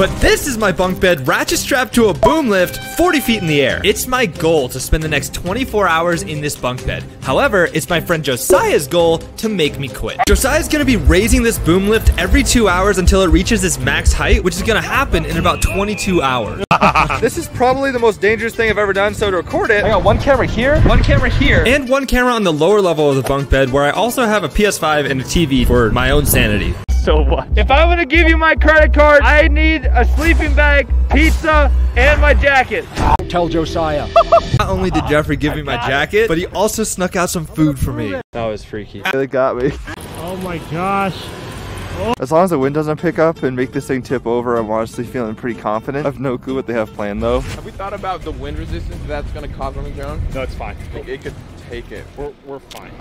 But this is my bunk bed ratchet strapped to a boom lift 40 feet in the air. It's my goal to spend the next 24 hours in this bunk bed. However, it's my friend Josiah's goal to make me quit. Josiah's gonna be raising this boom lift every two hours until it reaches its max height, which is gonna happen in about 22 hours. This is probably the most dangerous thing I've ever done, so to record it, I got one camera here, one camera here. and one camera on the lower level of the bunk bed where I also have a PS5 and a TV for my own sanity. So what? If I were to give you my credit card, I need a sleeping bag, pizza, and my jacket. Tell Josiah. Not only did Jeffrey give me my jacket, but he also snuck out some food for me. That was freaky. They got me. Oh my gosh. As long as the wind doesn't pick up and make this thing tip over, I'm honestly feeling pretty confident. I have no clue what they have planned though. Have we thought about the wind resistance that's going to cause on the ground? No, it's fine. Like, it could take it. We're, we're fine.